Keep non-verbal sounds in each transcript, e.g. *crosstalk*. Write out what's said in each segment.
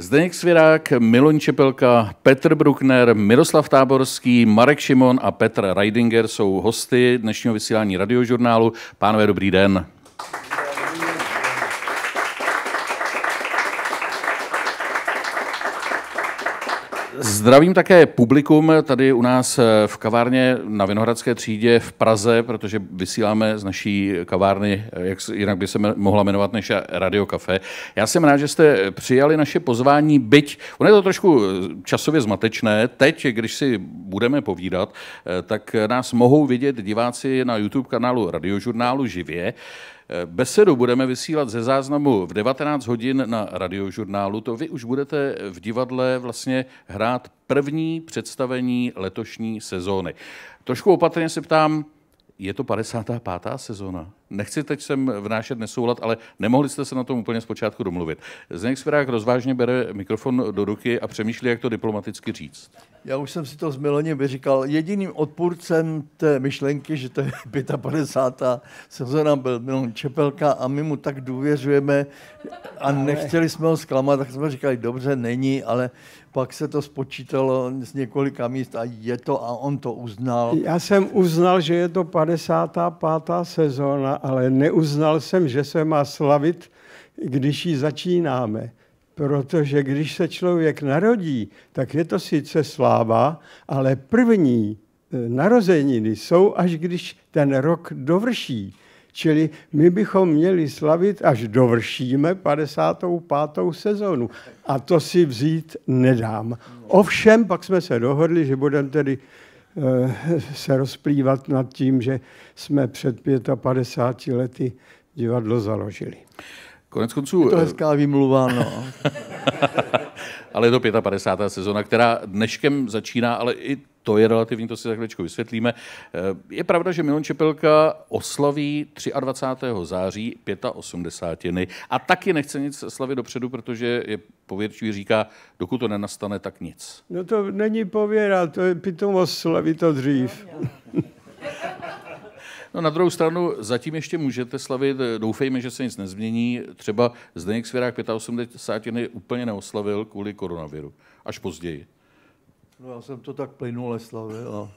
Zdeněk Svěrák, Miloň Čepelka, Petr Bruckner, Miroslav Táborský, Marek Šimon a Petr Reidinger jsou hosty dnešního vysílání radiožurnálu. Pánové, dobrý den. Zdravím také publikum tady u nás v kavárně na Vinohradské třídě v Praze, protože vysíláme z naší kavárny, jak jinak by se mohla jmenovat než Radio Café. Já jsem rád, že jste přijali naše pozvání, byť ono je to trošku časově zmatečné. Teď, když si budeme povídat, tak nás mohou vidět diváci na YouTube kanálu Radiožurnálu živě. Besedu budeme vysílat ze záznamu v 19 hodin na radiožurnálu. To vy už budete v divadle vlastně hrát první představení letošní sezóny. Trošku opatrně se ptám, je to 55. sezóna? Nechci teď sem vnášet nesoulad, ale nemohli jste se na tom úplně zpočátku domluvit. Zdeněk Svěrák rozvážně bere mikrofon do ruky a přemýšlí, jak to diplomaticky říct. Já už jsem si to s Miloněm vyříkal. Jediným odpůrcem té myšlenky, že to je *laughs* 55. sezóna, byl Milon Čepelka a my mu tak důvěřujeme a nechtěli jsme ho zklamat, tak jsme říkali, dobře, není, ale pak se to spočítalo z několika míst a je to a on to uznal. Já jsem uznal, že je to 55. sezóna, ale neuznal jsem, že se má slavit, když ji začínáme. Protože když se člověk narodí, tak je to sice sláva, ale první eh, narozeniny jsou, až když ten rok dovrší. Čili my bychom měli slavit, až dovršíme 55. sezónu. A to si vzít nedám. Ovšem, pak jsme se dohodli, že budeme tedy se rozplývat nad tím, že jsme před 55 lety divadlo založili. Konec konců... Je to hezká výmluva, no. *laughs* ale je to 55. sezona, která dneškem začíná, ale i to je relativní, to si za chvíličku vysvětlíme. Eh, je pravda, že Milon Čepelka oslaví 23. září 85. A taky nechce nic slavit dopředu, protože je pověrčivý říká, dokud to nenastane, tak nic. No to není pověra, to je pitomost slavit to dřív. No na druhou stranu zatím ještě můžete slavit, doufejme, že se nic nezmění. Třeba Zdeněk Svěrák 85. úplně neoslavil kvůli koronaviru. Až později. No já jsem to tak plynule slavil.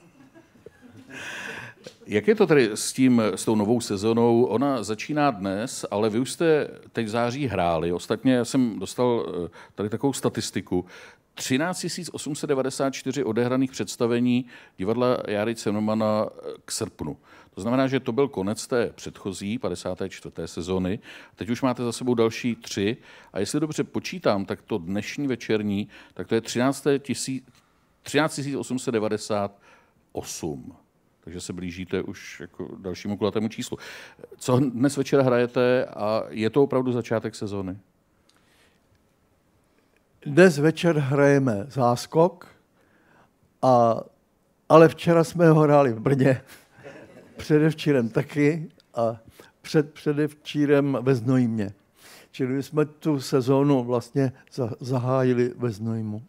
Jak je to tedy s, tím, s tou novou sezónou? Ona začíná dnes, ale vy už jste teď v září hráli. Ostatně já jsem dostal eh, tady takovou statistiku. 13 894 odehraných představení divadla Jary Cenomana k srpnu. To znamená, že to byl konec té předchozí 54. sezóny. Teď už máte za sebou další tři. A jestli dobře počítám, tak to dnešní večerní, tak to je 13, 13 898. Takže se blížíte už jako dalšímu kulatému číslu. Co dnes večer hrajete a je to opravdu začátek sezóny? Dnes večer hrajeme záskok, a, ale včera jsme ho hráli v Brně, předevčírem taky a před předevčírem ve Znojmě. Čili jsme tu sezónu vlastně zahájili ve Znojmu.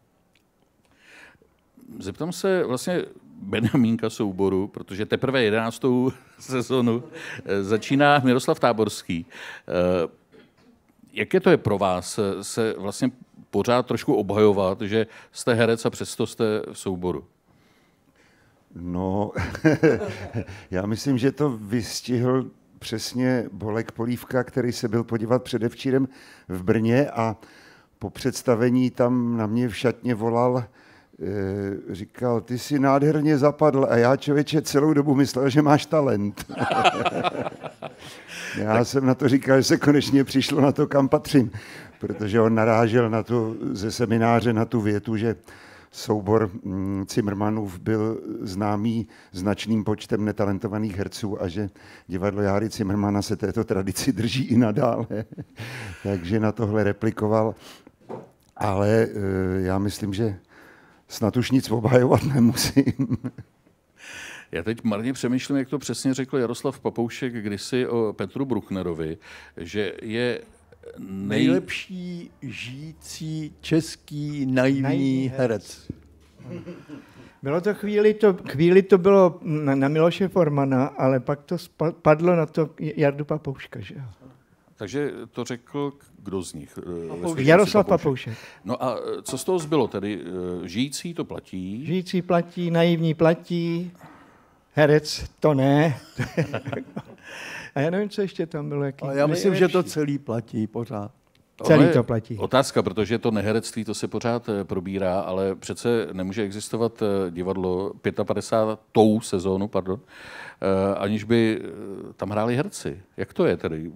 Zeptám se vlastně Benjamínka souboru, protože teprve 11. *laughs* sezonu eh, začíná Miroslav Táborský. Eh, jaké to je pro vás se vlastně pořád trošku obhajovat, že jste herec a přesto jste v souboru? No, *laughs* já myslím, že to vystihl přesně Bolek Polívka, který se byl podívat předevčírem v Brně a po představení tam na mě v šatně volal, Eh, říkal, ty jsi nádherně zapadl a já člověče celou dobu myslel, že máš talent. *laughs* já tak... jsem na to říkal, že se konečně přišlo na to, kam patřím, protože on narážel na to ze semináře na tu větu, že soubor mm, Cimrmanův byl známý značným počtem netalentovaných herců a že divadlo Járy Cimrmana se této tradici drží i nadále. *laughs* Takže na tohle replikoval. Ale eh, já myslím, že snad už nic obhajovat nemusím. *laughs* Já teď marně přemýšlím, jak to přesně řekl Jaroslav Papoušek kdysi o Petru Brucknerovi, že je nej... nejlepší žijící český naivní herec. Bylo to chvíli, to, chvíli to bylo na, na Miloše Formana, ale pak to padlo na to Jardu Papouška. Že? Takže to řekl kdo z nich? Eh, Papoušek. Jaroslav Papoušek. No a eh, co z toho zbylo? Tedy eh, žijící to platí? Žijící platí, naivní platí, herec to ne. *laughs* A já nevím, co ještě tam bylo. Jaký Ale já myslím, že to nejlepší. celý platí pořád. celý to platí. Otázka, protože to neherectví, to se pořád eh, probírá, ale přece nemůže existovat eh, divadlo 55. tou sezónu, pardon, eh, aniž by tam hráli herci. Jak to je tedy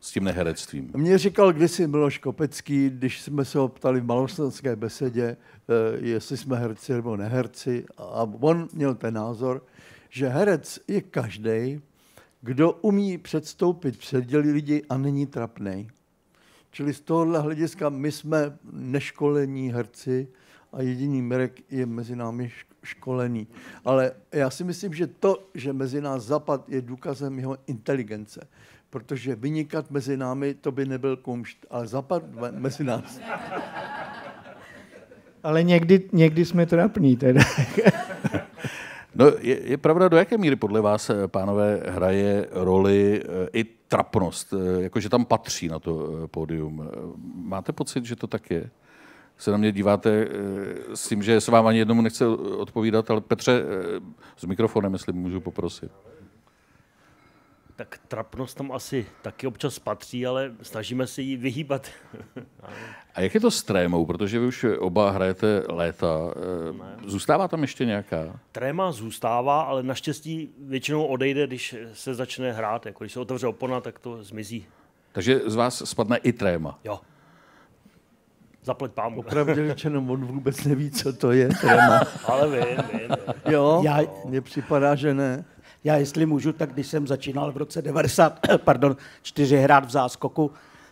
s tím neherectvím? Mně říkal kdysi Miloš Kopecký, když jsme se ho ptali v malostranské besedě, jestli jsme herci nebo neherci, a on měl ten názor, že herec je každý, kdo umí předstoupit před lidi a není trapnej. Čili z tohohle hlediska my jsme neškolení herci a jediný Mirek je mezi námi šk- školený. Ale já si myslím, že to, že mezi nás zapad, je důkazem jeho inteligence. Protože vynikat mezi námi, to by nebyl kumšt, ale zapad me- mezi nás. Ale někdy, někdy jsme trapní teda. *laughs* No, je, je pravda, do jaké míry podle vás, eh, pánové, hraje roli eh, i trapnost, eh, jakože tam patří na to pódium. Máte pocit, že to tak je? Se na mě díváte s tím, že se vám ani jednomu nechce odpovídat, ale Petře, s mikrofonem, jestli můžu poprosit. Tak trapnost tam asi taky občas patří, ale snažíme se jí vyhýbat. *laughs* A jak je to s trémou, protože vy už oba hrajete léta, eh, zůstává tam ještě nějaká? Tréma zůstává, ale naštěstí většinou odejde, když se začne hrát. Jako když se otevře opona, tak to zmizí. Takže z vás spadne i tréma. Jo. Zaplať pámu. Pravdě řečeno, on vůbec neví, co to je. *laughs* Tréma. Ale vím, vím. vím. Jo, Já- mně připadá, že ne. Já, jestli můžu, tak když jsem začínal v roce 90, *coughs* pardon, čtyři hrát v záskoku,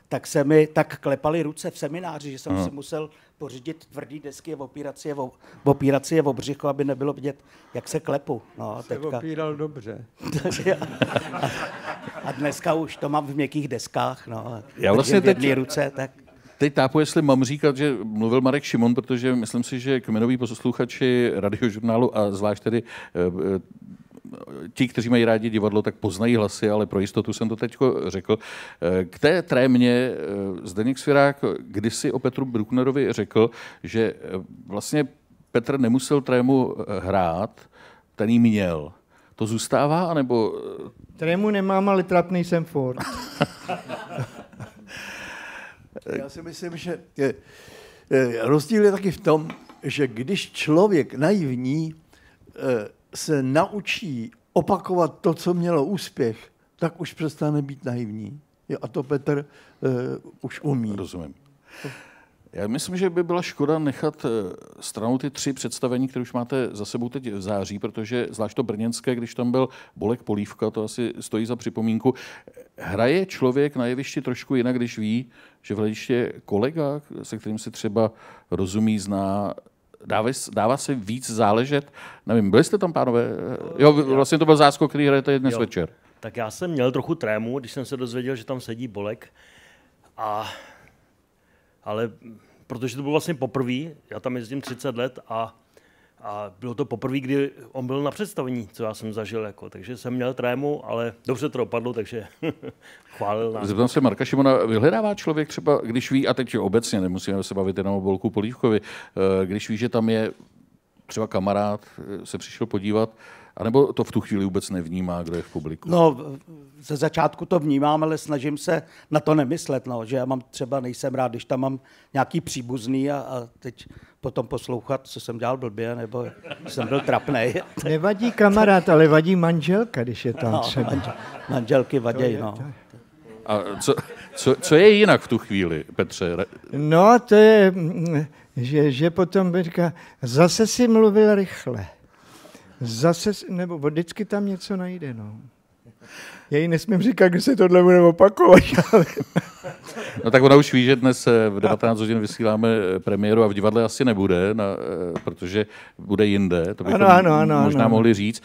tak se mi tak klepaly ruce v semináři, že jsem si musel pořídit tvrdý desky a opírat si je o, opírat si je o břicho, aby nebylo vidět, jak se klepu. No, Se teďka, opíral dobře. *laughs* a dneska už to mám v měkkých deskách. No, Já vlastně v teď- ruce, tak Teď tápu, jestli mám říkat, že mluvil Marek Šimon, protože myslím si, že kmenoví posluchači radiožurnálu a zvlášť tedy eh, eh, ti, kteří mají rádi divadlo, tak poznají hlasy, ale pro jistotu jsem to teď řekl. Eh, K té trémě eh, Zdeněk Svirák kdysi o Petru Brucknerovi řekl, že eh, vlastně Petr nemusel trému hrát, ten jí měl. To zůstává, anebo Trému nemám, ale trapný jsem furt. *laughs* Já si myslím, že je, je, rozdíl je taky v tom, že když člověk naivní se naučí opakovat to, co mělo úspěch, tak už přestane být naivní. Jo, a to Petr uh, už umí. Rozumím. Já myslím, že by byla škoda nechat eh, stranou ty tři představení, které už máte za sebou teď v září, protože zvlášť to brněnské, když tam byl Bolek Polívka, to asi stojí za připomínku. Hraje člověk na jevišti trošku jinak, když ví, že v hledišti je kolega, se kterým si třeba rozumí, zná, dává, dává se víc záležet. Nevím, byli jste tam, pánové? Jo, vlastně to byl záskok, který hrajete dnes Jo. večer. Tak já jsem měl trochu trému, když jsem se dozvěděl, že tam sedí Bolek. A, ale protože to bylo vlastně poprvé, já tam jezdím 30 let a, a bylo to poprvé, kdy on byl na představení, co já jsem zažil. Jako, takže jsem měl trému, ale dobře to dopadlo, takže *laughs* chválil nás. Zeptám se Marka Šimona, vyhledává člověk třeba, když ví, a teď obecně nemusíme se bavit jenom o Bolku Polívkovi, eh, když ví, že tam je třeba kamarád, eh, se přišel podívat, anebo to v tu chvíli vůbec nevnímá, kdo je v publiku? No, ze začátku to vnímám, ale snažím se na to nemyslet, no, že já mám třeba, nejsem rád, když tam mám nějaký příbuzný a, a teď potom poslouchat, co jsem dělal blbě, nebo jsem byl trapnej. *laughs* Nevadí kamarád, ale vadí manželka, když je tam No, třeba. manžel, manželky vaděj, no. A co, co, co je jinak v tu chvíli, Petře? No, to je, mm, že, že potom by říká, zase si mluvil rychle. Zase, nebo vždycky tam něco najde, no. Já jí nesmím říkat, když se tohle bude opakovat. *laughs* ale- No tak ona už ví, že dnes eh, v 19 hodin vysíláme eh, premiéru a v divadle asi nebude, na, eh, protože bude jinde, to bychom Ano, ano, ano, možná ano. mohli říct.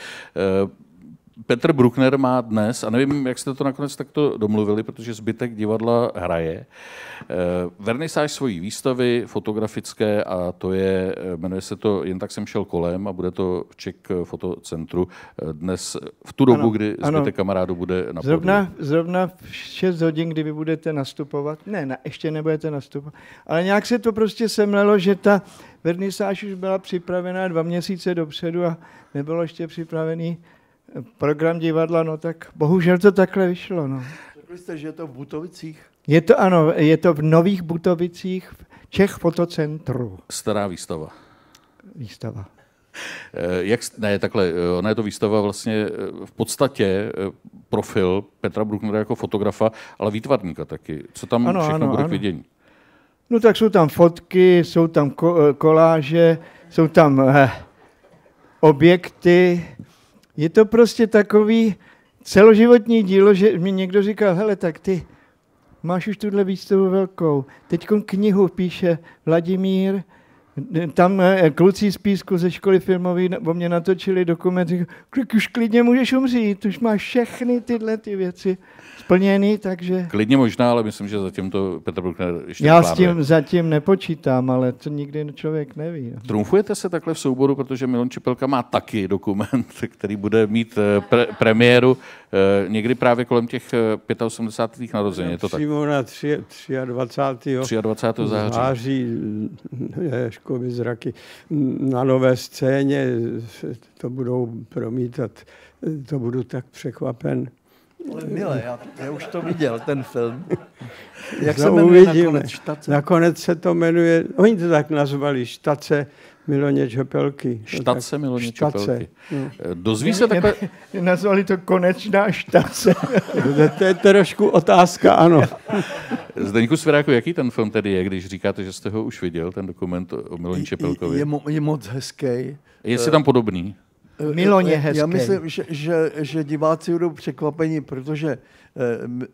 Eh, Petr Bruckner má dnes, a nevím, jak jste to nakonec takto domluvili, protože zbytek divadla hraje, eh, vernisáž svojí výstavy fotografické a to je, eh, jmenuje se to Jen tak jsem šel kolem a bude to v Czech fotocentru dnes v tu dobu, ano, kdy zbytek ano. kamarádů bude na zrovna, zrovna v 6 hodin, kdy vy budete nastupovat, ne, ne, ještě nebudete nastupovat, ale nějak se to prostě semlelo, že ta vernisáž už byla připravená dva měsíce dopředu a nebylo ještě připravený program divadla, no tak bohužel to takhle vyšlo. No. Řekli jste, že je to v Butovicích? Je to ano, je to v Nových Butovicích, v Čech fotocentru. Stará výstava. Výstava. Eh, jak, ne, takhle, eh, ona je to výstava vlastně eh, v podstatě profil Petra Brucknera jako fotografa, ale výtvarníka taky. Co tam ano, všechno ano, bude ano. k vidění? No tak jsou tam fotky, jsou tam koláže, jsou tam eh, objekty, je to prostě takový celoživotní dílo, že mi někdo říkal, hele, tak ty máš už tuhle výstavu velkou. Teď knihu píše Vladimír, tam eh, kluci z Písku ze školy filmové o mě natočili dokument, říkali, už klidně můžeš umřít, už máš všechny tyhle ty věci splněný, takže... Klidně možná, ale myslím, že zatím to Petr Bruckner ještě Já plánuje. s tím zatím nepočítám, ale to nikdy člověk neví. No. Trumfujete se takhle v souboru, protože Milon Čepelka má taky dokument, *laughs* který bude mít eh, pre- premiéru eh, někdy právě kolem těch 85. narozenin. Je to Přímo tak? na 3, 23. 23. září. září Ježkovi zraky na nové scéně to budou promítat. To budu tak překvapen. Ale milé, já, já už to viděl, ten film. Jak se jmenuje nakonec? Štace? Nakonec se to jmenuje, oni to tak nazvali, Štace Miloně Čepelky. Štace Miloně Čepelky. No. Dozví se takhle... *laughs* Nazvali to konečná štace. *laughs* to je trošku otázka, ano. *laughs* Zdeňku Svěráku, jaký ten film tedy je, když říkáte, že jste ho už viděl, ten dokument o Miloně Čepelkovi? Je, je, je moc hezký. Je si tam podobný? Miloně hezký. Já myslím, že, že, že diváci budou překvapení, protože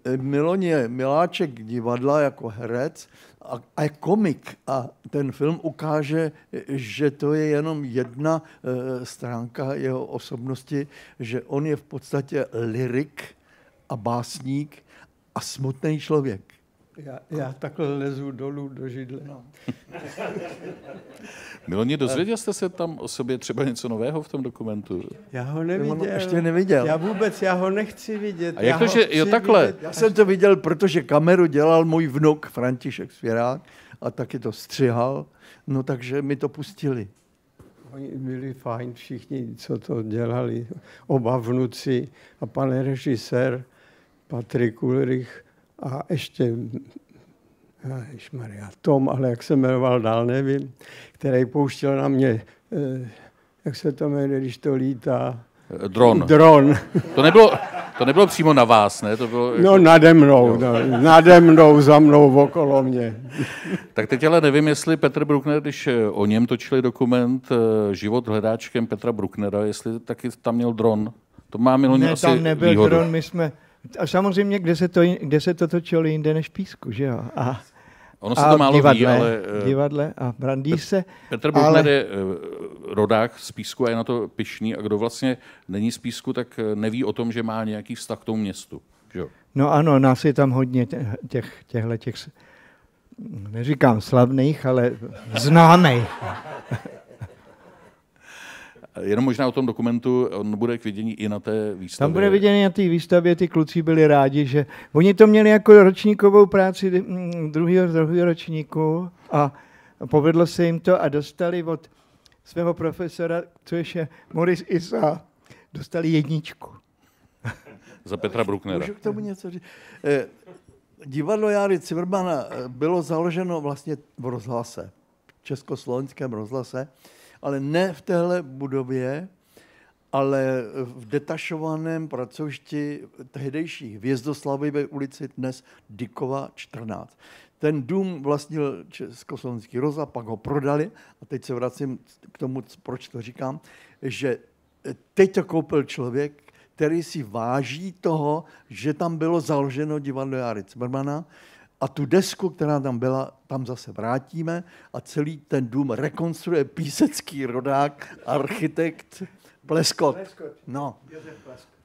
eh, Miloně Miláček divadla jako herec a, a je komik a ten film ukáže, že to je jenom jedna eh, stránka jeho osobnosti, že on je v podstatě lirik a básník a smutný člověk. Já, já takhle lezu dolů do židle. No. *laughs* Miloni, dozvěděl jste se tam o sobě třeba něco nového v tom dokumentu? Já ho neviděl. ještě neviděl. Já vůbec, já ho nechci vidět. A jak to, že, jo takhle. Vidět. Já jsem to viděl, protože kameru dělal můj vnuk František Svěrák a taky to střihal, no takže mi to pustili. Oni byli fajn všichni, co to dělali. Oba vnuci a pan režisér Patrik Ulrich a ještě Maria, Tom, ale jak se jmenoval dál, nevím, který pouštěl na mě, eh, jak se to jmenuje, když to lítá? Dron. Dron. To nebylo, to nebylo přímo na vás, ne? To bylo jako... No nade mnou, no, nade mnou, za mnou, okolo mě. tak teď ale nevím, jestli Petr Bruckner, když eh, o něm točili dokument eh, Život hledáčkem Petra Brucknera, jestli taky tam měl dron. To má Miloně ne, asi tam nebyl výhodu. dron, my jsme, a samozřejmě, kde se to, kde se to točilo jinde než Písku, že jo? A, ono se to málo divadle, ví, ale... Eh, divadle a Brandýse. Petr Bruckner ale... je uh, rodák z Písku a je na to pišný a kdo vlastně není z Písku, tak eh, neví o tom, že má nějaký vztah k tomu městu. Že jo? No ano, nás je tam hodně těch, těchto těch, neříkám slavných, ale známých. Jenom možná o tom dokumentu, on bude k vidění i na té výstavě. Tam bude vidění na té výstavě, ty kluci byli rádi, že oni to měli jako ročníkovou práci mm, druhého, druhého ročníku a povedlo se jim to a dostali od svého profesora, což je Moris Isa, dostali jedničku. *laughs* Za Petra Brucknera. Můžu k tomu něco říct? Eh, divadlo Járy Cimrmana eh, bylo založeno vlastně v rozhlase, v československém rozhlase ale ne v téhle budově, ale v detašovaném pracovišti tehdejší ve ulici dnes Dykova 14. Ten dům vlastnil Československý rozhlas, pak ho prodali a teď se vracím k tomu, proč to říkám, že teď to koupil člověk, který si váží toho, že tam bylo založeno divadlo Jary Cimrmana, a tu desku, která tam byla, tam zase vrátíme a celý ten dům rekonstruuje písecký rodák, architekt Pleskot. No.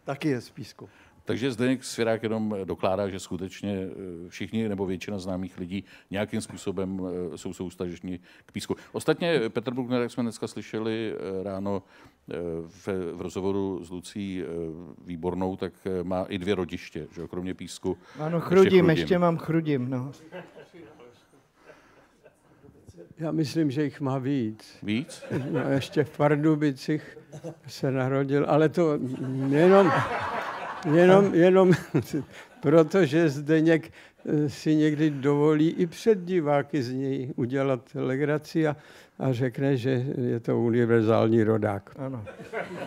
Taky je z písku. Takže Zdeněk Svěrák jenom dokládá, že skutečně eh, všichni nebo většina známých lidí nějakým způsobem eh, jsou soustažní k písku. Ostatně Petr Bruckner, jak jsme dneska slyšeli eh, ráno v, v rozhovoru s Lucí Výbornou, tak má i dvě rodiště, že kromě písku. Ano, chrudím, ještě, chrudím. ještě mám chrudím. No. Já myslím, že jich má víc. Víc? No, ještě v Pardubicích se narodil, ale to jenom, jenom, jenom *laughs* protože Zdeněk eh, si někdy dovolí i před diváky z něj udělat legraci a, a řekne, že je to univerzální rodák. Ano.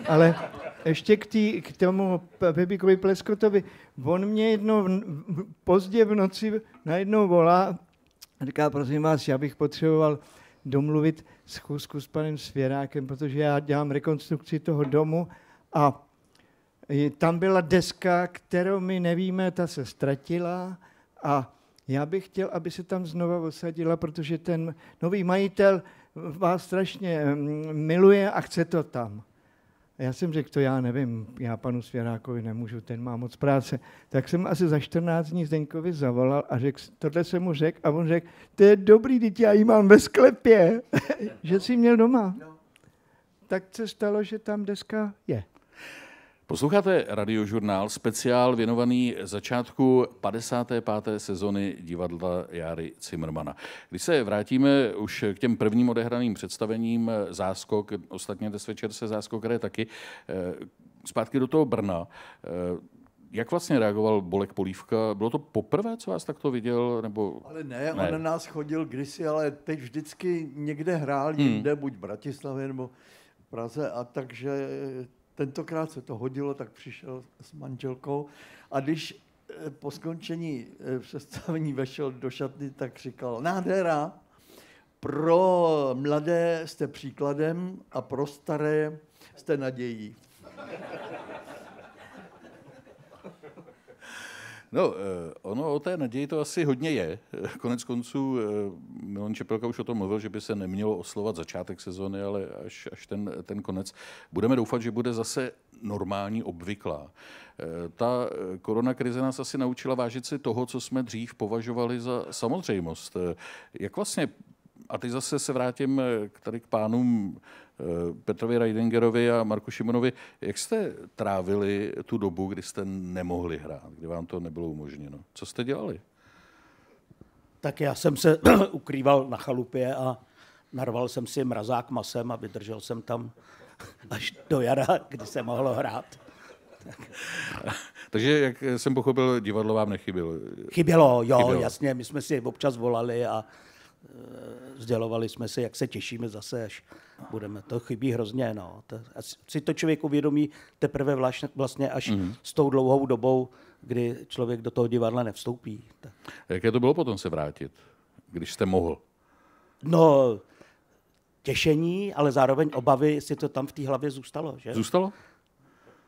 Ale ještě k, tý, k tomu Pepikovi Pleskotovi. On mě jednou pozdě v noci najednou volá a říká, prosím vás, já bych potřeboval domluvit schůzku s panem Svěrákem, protože já dělám rekonstrukci toho domu a tam byla deska, kterou my nevíme, ta se ztratila a já bych chtěl, aby se tam znova osadila, protože ten nový majitel vás strašně mm, miluje a chce to tam. A já jsem řekl, to já nevím, já panu Svěrákovi nemůžu, ten má moc práce. Tak jsem asi za 14 dní Zdeňkovi zavolal a řekl, tohle jsem mu řekl a on řekl, to je dobrý, dítě, já ji mám ve sklepě, *laughs* že jsi měl doma. No. Tak se stalo, že tam deska je. Posloucháte radiožurnál, speciál věnovaný začátku 55. sezony divadla Jary Zimmermana. Když se vrátíme už k těm prvním odehraným představením Záskok, ostatně dnes večer se Záskok hraje taky, eh, zpátky do toho Brna. Eh, jak vlastně reagoval Bolek Polívka? Bylo to poprvé, co vás takto viděl? Nebo... Ale ne, ne, on na nás chodil kdysi, ale teď vždycky někde hrál hmm. jinde, buď v Bratislavě nebo v Praze, a takže tentokrát se to hodilo, tak přišel s manželkou a když eh, po skončení eh, představení vešel do šatny, tak říkal, nádhera, pro mladé jste příkladem a pro staré jste nadějí. No, eh, ono o té naději to asi hodně je. Konec konců Milan Čepelka už o tom mluvil, že by se nemělo oslovat začátek sezony, ale až, až ten, ten konec. Budeme doufat, že bude zase normální, obvyklá. Eh, ta koronakrize nás asi naučila vážit si toho, co jsme dřív považovali za samozřejmost. Eh, jak vlastně, a teď zase se vrátím k tady k pánům Petrovi Reidingerovi a Marku Šimonovi. Jak jste trávili tu dobu, kdy jste nemohli hrát, kdy vám to nebylo umožněno? Co jste dělali? Tak já jsem se *clears throat* ukrýval na chalupě a narval jsem si mrazák masem a vydržel jsem tam *laughs* až do jara, kdy se mohlo hrát. Tak. *laughs* Takže, jak jsem pochopil, divadlo vám nechybělo? Chybělo, jo, chybělo. jasně. My jsme si občas volali a sdělovali jsme si, jak se těšíme zase, až budeme. To chybí hrozně. No. To, si to člověk uvědomí teprve vlastně, vlastně až mm-hmm. s tou dlouhou dobou, kdy člověk do toho divadla nevstoupí. Tak. Jaké to bylo potom se vrátit, když jste mohl? No, těšení, ale zároveň obavy, jestli to tam v té hlavě zůstalo. Že? Zůstalo?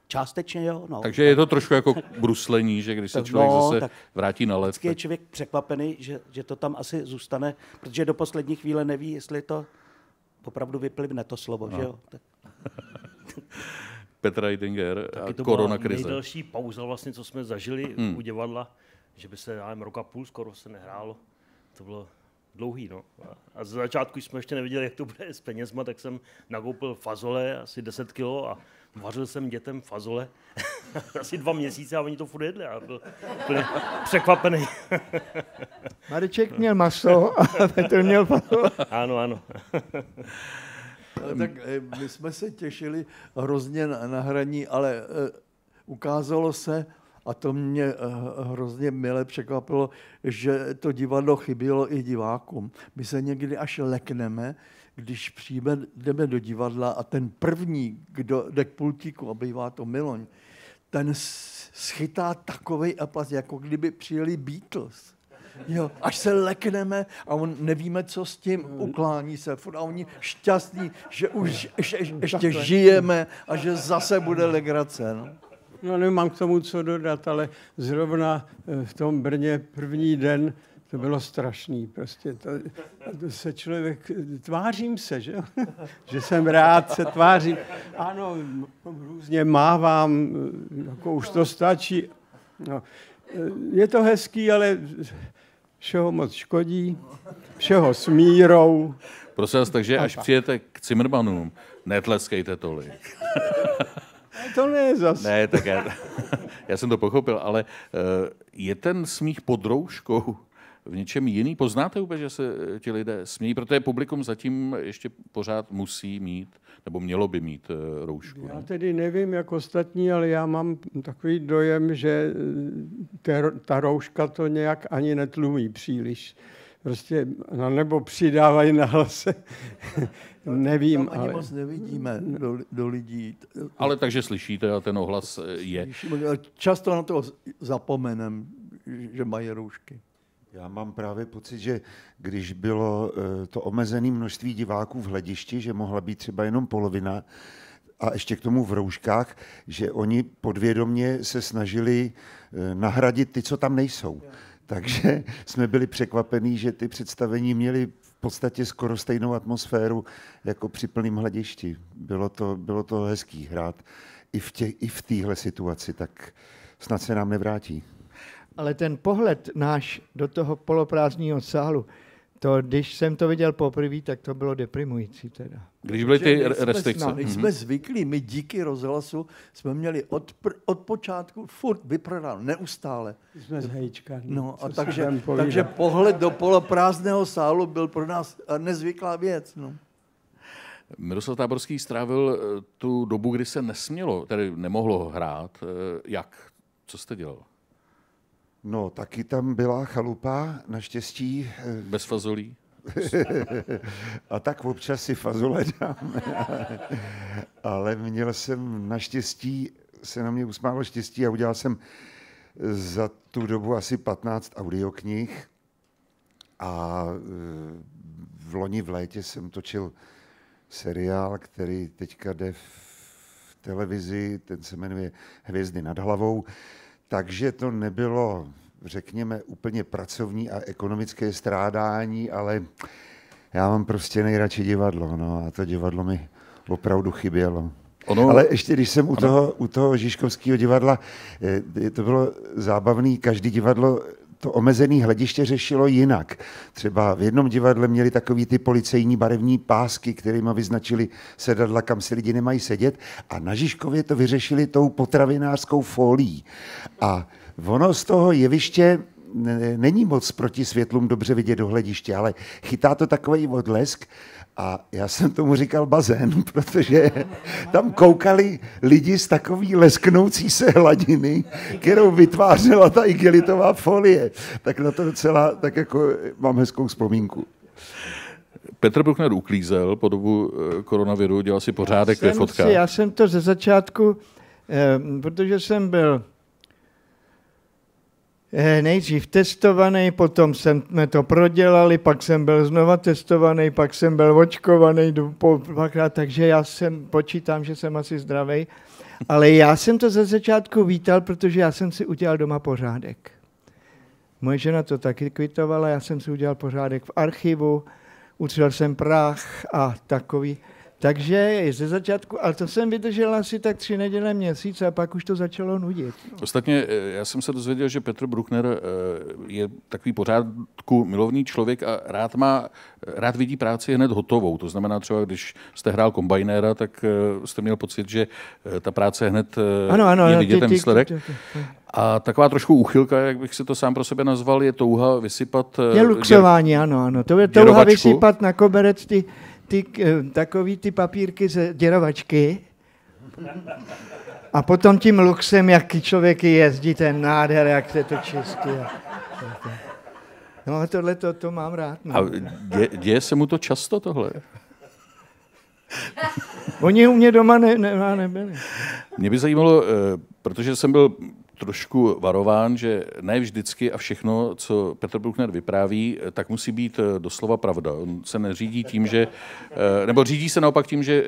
Částečně jo. No. Takže je to trošku jako bruslení, že když se člověk no, zase vrátí na let. Tak... je člověk překvapený, že, že to tam asi zůstane, protože do poslední chvíle neví, jestli to opravdu vyplivne to slovo, no. že jo. Tak... *laughs* Petr Eidinger to korona krize. nejdelší pauza vlastně, co jsme zažili hmm. u divadla, že by se, nevím, roka půl skoro se nehrálo. To bylo dlouhý. No. A z začátku jsme ještě neviděli, jak to bude s penězma, tak jsem nakoupil fazole, asi 10 kilo a vařil jsem dětem fazole *laughs* asi dva měsíce a oni to furt jedli. A byl byl překvapený. *laughs* Mareček měl maso a *laughs* Petr měl fazole. Ano, ano. Ale tak eh, my jsme se těšili hrozně na, na hraní, ale uh, ukázalo se, a to mě eh, hrozně mile překvapilo, že to divadlo chybělo i divákům. My se někdy až lekneme, když přijdeme do divadla a ten první, kdo jde k pultíku, a bývá to Miloň, ten schytá takový aplaus, jako kdyby přijeli Beatles. Jo, až se lekneme a on nevíme, co s tím, uklání se furt a oni šťastní, že už ještě, ještě žijeme a že zase bude legrace. No. No nemám k tomu co dodat, ale zrovna eh, v tom Brně první den To bylo strašný. Prostě to, to se člověk, tvářím se, že, *laughs* že jsem rád, se tvářím. Ano, různě mávám, jako už to stačí. No, je to hezký, ale všeho moc škodí, všeho s mírou. Prosím vás, takže až přijete k Zimmermanům, netleskejte tolik. To ne zase. Ne, tak já, *laughs* já jsem to pochopil, ale eh, je ten smích pod rouškou v něčem jiný? Poznáte vůbec, že se eh, ti lidé smějí? Protože publikum zatím ještě pořád musí mít, nebo mělo by mít eh, roušku. Já Ne? tedy nevím, jak ostatní, ale já mám takový dojem, že te- ta rouška to nějak ani netlumí příliš. Prostě, no, nebo přidávají na hlase. *laughs* Nevím, Tam ani ale... moc nevidíme do, do lidí. Ale takže slyšíte a ten ohlas eh, je. Často na to zapomenem, že mají roušky. Já mám právě pocit, že když bylo eh, to omezené množství diváků v hledišti, že mohla být třeba jenom polovina, a ještě k tomu v rouškách, že oni podvědomně se snažili eh, nahradit ty, co tam nejsou. Takže *laughs* jsme byli překvapení, že ty představení měly v podstatě skoro stejnou atmosféru jako při plném hledišti. Bylo to, bylo to hezký hrát i v, tě, i v téhle situaci, tak snad se nám nevrátí. Ale ten pohled náš do toho poloprázdného sálu, to, když jsem to viděl poprvé, tak to bylo deprimující teda. Když byly ty nejsme- restrikce. No, nejsme zvyklí, my díky rozhlasu jsme měli od, pr- od počátku furt vyprodáno, neustále. Jsme z Hejčka. No a takže, takže pohled do poloprázdného sálu byl pro nás nezvyklá věc. No. Miroslav Táborský strávil eh, tu dobu, kdy se nesmělo, tedy nemohlo hrát. Eh, Jak? Co jste dělal? No, taky tam byla chalupa, naštěstí. eh, Bez fazolí? *laughs* A tak občas si fazole dáme. *laughs* Ale měl jsem naštěstí, se na mě usmálo štěstí a udělal jsem za tu dobu asi 15 audioknih. A eh, v loni v létě jsem točil seriál, který teďka jde v televizi, ten se jmenuje Hvězdy nad hlavou. Takže to nebylo, řekněme, úplně pracovní a ekonomické strádání, ale já mám prostě nejradši divadlo, no a to divadlo mi opravdu chybělo. Ono- Ale ještě když jsem u toho, u toho Žižkovského divadla, eh, to bylo zábavný, každý divadlo to omezené hlediště řešilo jinak. Třeba v jednom divadle měli takový ty policejní barevní pásky, kterými vyznačili sedadla, kam si lidi nemají sedět a na Žižkově to vyřešili tou potravinářskou folií. A ono z toho jeviště není moc proti světlům dobře vidět do hlediště, ale chytá to takový odlesk a já jsem tomu říkal bazén, *laughs* protože tam koukali lidi z takový lesknoucí se hladiny, kterou vytvářela ta igelitová folie. Tak na to docela tak jako mám hezkou vzpomínku. Petr Bruckner uklízel po dobu eh, koronaviru, dělal si pořádek ve fotkách. si, já jsem to ze začátku, eh, protože jsem byl nejdřív testovaný, potom jsme to prodělali, pak jsem byl znova testovaný, pak jsem byl očkovaný dvakrát, takže já jsem, počítám, že jsem asi zdravý. Ale já jsem to ze začátku vítal, protože já jsem si udělal doma pořádek. Moje žena to taky kvitovala, já jsem si udělal pořádek v archivu, utřel jsem prach a takový. Takže ze začátku, ale to jsem vydržel asi tak tři neděle měsíc a pak už to začalo nudit. Ostatně eh, já jsem se dozvěděl, že Petr Bruckner eh, je takový pořádku milovný člověk a rád, má, rád vidí práci hned hotovou. To znamená třeba, když jste hrál kombajnéra, tak eh, jste měl pocit, že eh, ta práce hned eh, Ano, ano, je vidět ty- ten výsledek. ty- ty- ty- A taková trošku úchylka, jak bych si to sám pro sebe nazval, je touha vysypat... eh, Je luxování, ano, ano. To je touha děrovačku? vysypat na koberec ty, ty, eh, takový ty papírky ze děrovačky. A potom tím luxem, jak člověk jezdí, ten nádher, jak se to čistí. No a tohle to, to mám rád. No. A dě, děje se mu to často tohle? Oni u mě doma ne, ne, nebyli. Mě by zajímalo, eh, protože jsem byl trošku varován, že ne vždycky a všechno, co Petr Bruckner vypráví, eh, tak musí být eh, doslova pravda. On se neřídí tím, že, eh, nebo řídí se naopak tím, že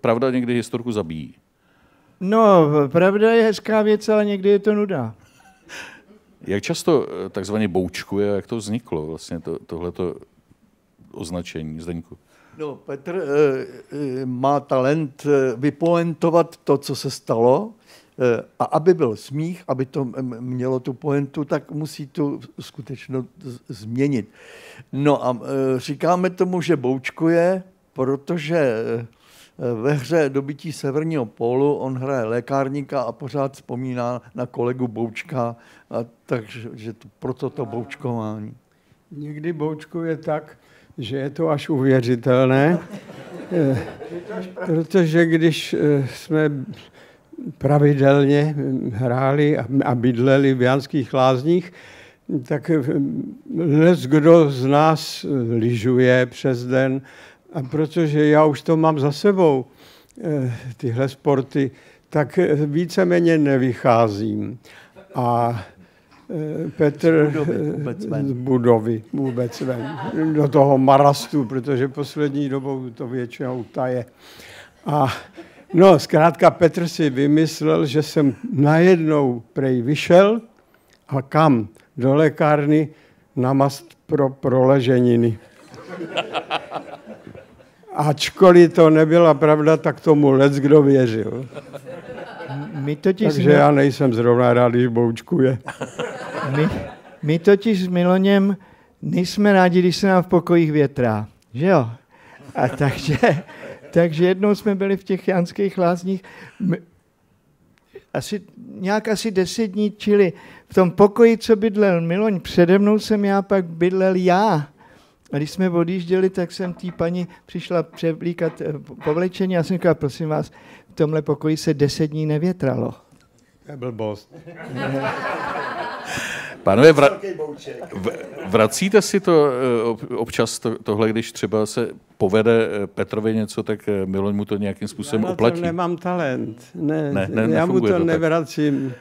pravda někdy historku zabíjí. No, pravda je hezká věc, ale někdy je to nuda. Jak často takzvaně boučkuje, jak to vzniklo vlastně to, tohleto označení, Zdeňku? No, Petr e, e, má talent vypoentovat to, co se stalo, a aby byl smích, aby to mělo tu poentu, tak musí tu skutečnost změnit. No a e, říkáme tomu, že boučkuje, protože ve hře dobytí severního pólu on hraje lékárníka a pořád vzpomíná na kolegu Boučka, a takže že to, proto to boučkování. Někdy boučkuje tak, že je to až uvěřitelné, *laughs* eh, protože když eh, jsme pravidelně hráli a bydleli v Janských lázních, tak eh, les kdo z nás lyžuje přes den a protože já už to mám za sebou, eh, tyhle sporty, tak eh, víceméně nevycházím. A eh, Petr z budovy, z budovy vůbec ven, do toho marastu, protože poslední dobou to většinou taje. A no, zkrátka Petr si vymyslel, že jsem najednou prej vyšel a kam? Do lékárny na mast pro proleženiny. Ačkoliv to nebyla pravda, tak tomu lec kdo věřil. My totiž Takže já nejsem zrovna rád, když boučkuje. My, my totiž s Miloněm nejsme rádi, když se nám v pokojích větrá. Že jo? A takže, takže jednou jsme byli v těch janských lázních, asi, nějak asi deset dní, čili v tom pokoji, co bydlel Miloň, přede mnou jsem já, pak bydlel já. A když jsme odjížděli, tak jsem tý paní přišla převlíkat eh, povlečení a jsem říkal, prosím vás, v tomhle pokoji se deset dní nevětralo. To je blbost. *laughs* Pánové, vra... vracíte si to eh, občas to, tohle, když třeba se povede eh, Petrovi něco, tak Miloň mu to nějakým způsobem já oplatí? Já nemám talent. Ne, ne, ne já mu to, to nevracím.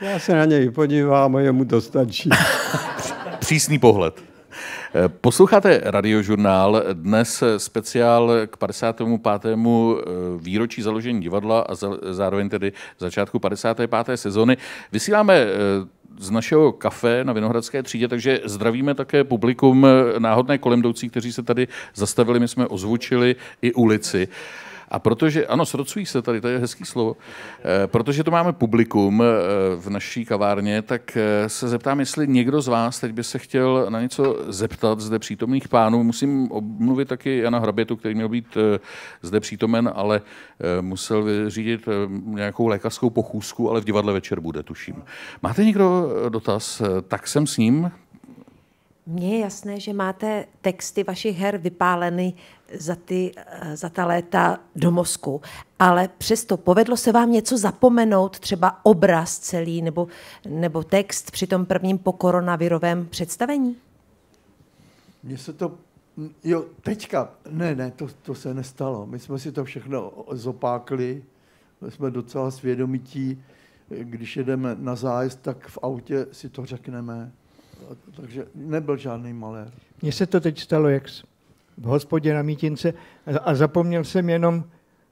Já se na něj podívám a jemu to stačí. *laughs* Přísný pohled. Posloucháte radiožurnál, dnes speciál k 55. Eh, výročí založení divadla a zároveň tedy začátku 55. sezony. Vysíláme eh, z našeho kafe na Vinohradské třídě, takže zdravíme také publikum eh, náhodné kolemdoucí, kteří se tady zastavili. My jsme ozvučili i ulici. A protože, ano, srocují se tady, to je hezký slovo, e, protože to máme publikum e, v naší kavárně, tak e, se zeptám, jestli někdo z vás teď by se chtěl na něco zeptat zde přítomných pánů. Musím obmluvit taky Jana Hrabětu, který měl být zde přítomen, ale musel vyřídit nějakou lékařskou pochůzku, ale v divadle večer bude, tuším. Máte někdo dotaz? Tak jsem s ním. Mně je jasné, že máte texty vašich her vypáleny za, ty, eh, za ta léta do mozku, ale přesto povedlo se vám něco zapomenout, třeba obraz celý nebo, nebo text při tom prvním pokoronavirovém představení? Mně se to, jo, teďka, ne, ne, to, to se nestalo. My jsme si to všechno zopákli, jsme docela svědomití, když jedeme na zájezd, tak v autě si to řekneme. Takže nebyl žádný malér. Mně se to teď stalo, jak v hospodě na mítince a zapomněl jsem jenom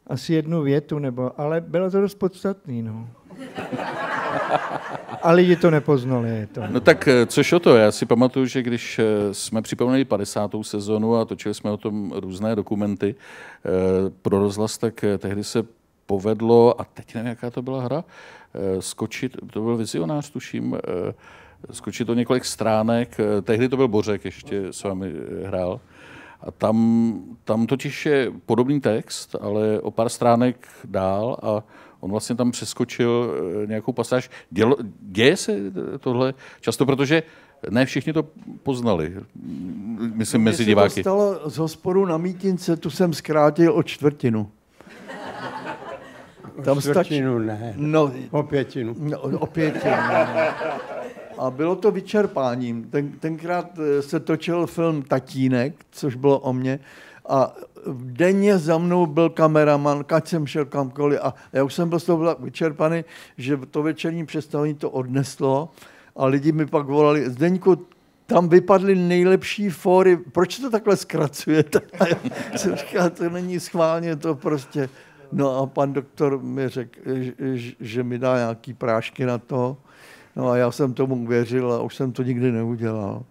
asi jednu větu, nebo, ale bylo to dost podstatný, no. A lidi to nepoznali. Je to. No tak eh, což o to, já si pamatuju, že když eh, jsme připomněli 50. sezonu a točili jsme o tom různé dokumenty eh, pro rozhlas, tak tehdy se povedlo, a teď nevím, jaká to byla hra, skočit, to byl vizionář, tuším, skočit o několik stránek, tehdy to byl Bořek, ještě s vámi hrál, a tam, tam totiž je podobný text, ale o pár stránek dál a on vlastně tam přeskočil eh, nějakou pasáž. Dělo, děje se tohle často, protože ne všichni to poznali, myslím, no, mezi diváky. Se stalo z hospodu na mítince, tu jsem zkrátil o čtvrtinu. Tam o čtvrtinu stač... ne, no, o pětinu. No, o pětinu. A bylo to vyčerpáním. Ten, tenkrát eh, se točil film Tatínek, což bylo o mně. A denně za mnou byl kameraman, kať jsem šel kamkoliv. A já už jsem byl z toho vyčerpaný, že to večerní představení to odneslo. A lidi mi pak volali, Zdeňku, tam vypadly nejlepší fóry, proč to takhle zkracujete? A *laughs* já jsem říkal, to není schválně, to prostě... No a pan doktor mi řekl, že mi dá nějaký prášky na to No a já jsem tomu uvěřil a už jsem to nikdy neudělal.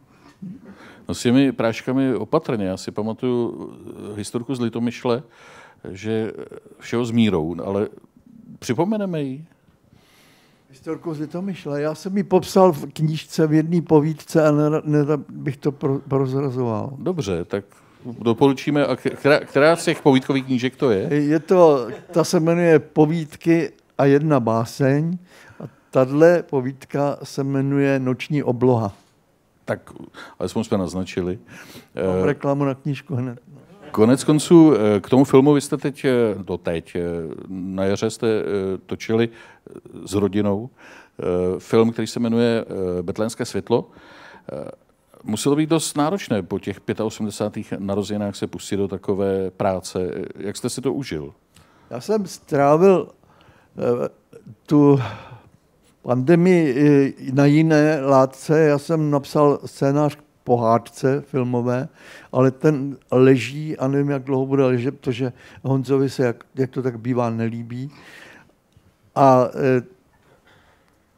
No s těmi práškami opatrně. Já si pamatuju eh, historku z Litomyšle, že všeho s mírou, ale připomeneme ji. Historku z Litomyšle. Já jsem ji popsal v knížce v jedné povídce a nerad bych to pro, prozrazoval. Dobře, tak doporučíme. A která, která z těch povídkových knížek to je? Je to, ta se jmenuje Povídky a jedna báseň. A tahle povídka se jmenuje Noční obloha. Tak alespoň jsme naznačili. Mám reklamu na knížku hned. Konec konců eh, k tomu filmu vy jste teď, eh, teď, eh, na jaře jste točili s rodinou film, který se jmenuje Betlénské světlo. Muselo být dost náročné po těch 85. narozeninách se pustit do takové práce. Jak jste si to užil? Já jsem strávil tu pandemii na jiné látce. Já jsem napsal scénář k pohádce filmové, ale ten leží a nevím, jak dlouho bude ležet, protože Honzovi se, jak, jak to tak bývá, nelíbí. A e,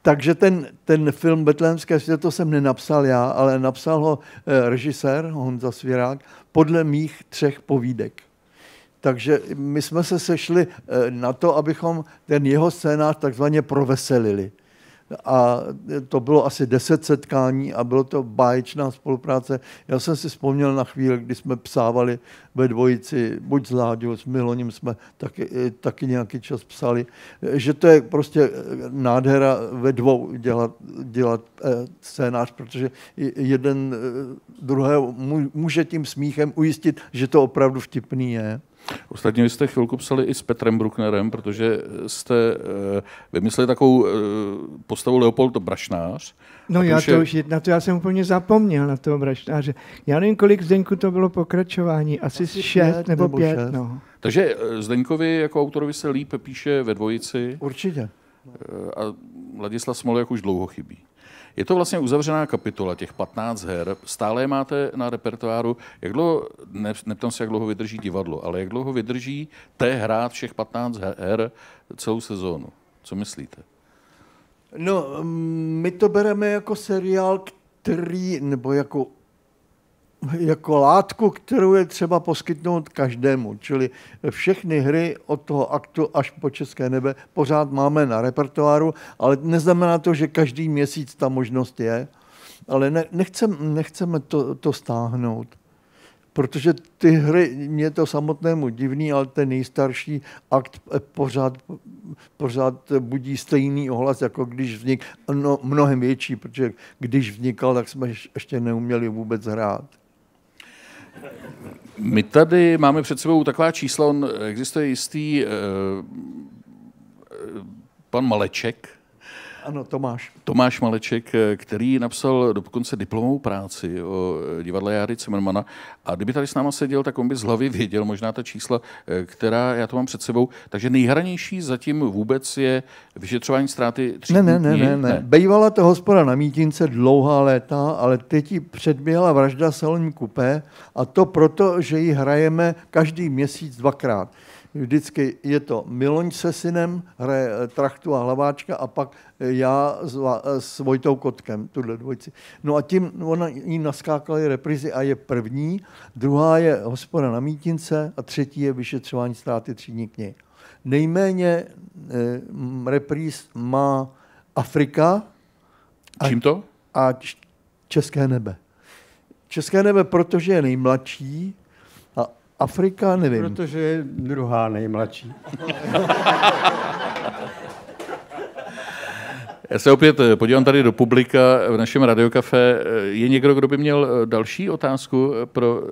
takže ten, ten film Betlémské světlo jsem nenapsal já, ale napsal ho e, režisér Honza Svěrák podle mých třech povídek. Takže my jsme se sešli e, na to, abychom ten jeho scénář takzvaně proveselili a to bylo asi deset setkání a bylo to báječná spolupráce. Já jsem si vzpomněl na chvíli, kdy jsme psávali ve dvojici, buď s Láďou, s Miloním jsme taky, taky nějaký čas psali, že to je prostě nádhera ve dvou dělat, dělat eh, scénář, protože jeden eh, druhého může tím smíchem ujistit, že to opravdu vtipný je. Ostatně vy jste chvilku psali i s Petrem Brucknerem, protože jste uh, vymysleli takovou uh, postavu Leopold Brašnář. No já to už, na to já jsem úplně zapomněl, na toho Brašnáře. Já nevím, kolik Zdeňku to bylo pokračování, asi, asi šest pět, nebo, nebo pět. Šest. No. Takže eh, Zdeňkovi jako autorovi se líp píše ve dvojici. Určitě. A Ladislav Smolek už dlouho chybí. Je to vlastně uzavřená kapitola, těch 15 her. Stále je máte na repertoáru. Jak dlouho, ne, neptám se, jak dlouho vydrží divadlo, ale jak dlouho vydrží té hrát všech 15 her celou sezónu? Co myslíte? No, mm, my to bereme jako seriál, který, nebo jako jako látku, kterou je třeba poskytnout každému. Čili všechny hry od toho aktu až po České nebe pořád máme na repertoáru, ale neznamená to, že každý měsíc ta možnost je. Ale ne, nechcem, nechceme to, to stáhnout. Protože ty hry, mě to samotnému divný, ale ten nejstarší akt pořád, pořád budí stejný ohlas, jako když vznik, no, mnohem větší, protože když vznikal, tak jsme ještě neuměli vůbec hrát. My tady máme před sebou taková čísla, on existuje jistý uh, pan Maleček, ano, Tomáš. Tomáš Maleček, eh, který napsal dokonce diplomovou práci o divadle Jary Cimrmana. A kdyby tady s náma seděl, tak on by z hlavy věděl možná ta čísla, která já to mám před sebou. Takže nejhranější zatím vůbec je vyšetřování ztráty tří ne, ne, ne, ne, ne. Bejvala to hospoda na Mítince dlouhá léta, ale teď ji předběhla vražda Saloní Kupé a to proto, že ji hrajeme každý měsíc dvakrát vždycky je to Miloň se synem, hraje eh, Trachtu a Hlaváčka a pak eh, já s, eh, s Vojtou Kotkem, tuhle dvojici. No a tím ona jí naskákaly reprízy a je první, druhá je Hospoda na Mítince a třetí je vyšetřování ztráty třídní knihy. Nejméně e, repríz má Afrika. A, Čím to? A České nebe. České nebe, protože je nejmladší, Afrika, nevím. Protože je druhá nejmladší. *laughs* Já se opět eh, podívám tady do publika v našem radiokafe. Eh, je někdo, kdo by měl eh, další otázku pro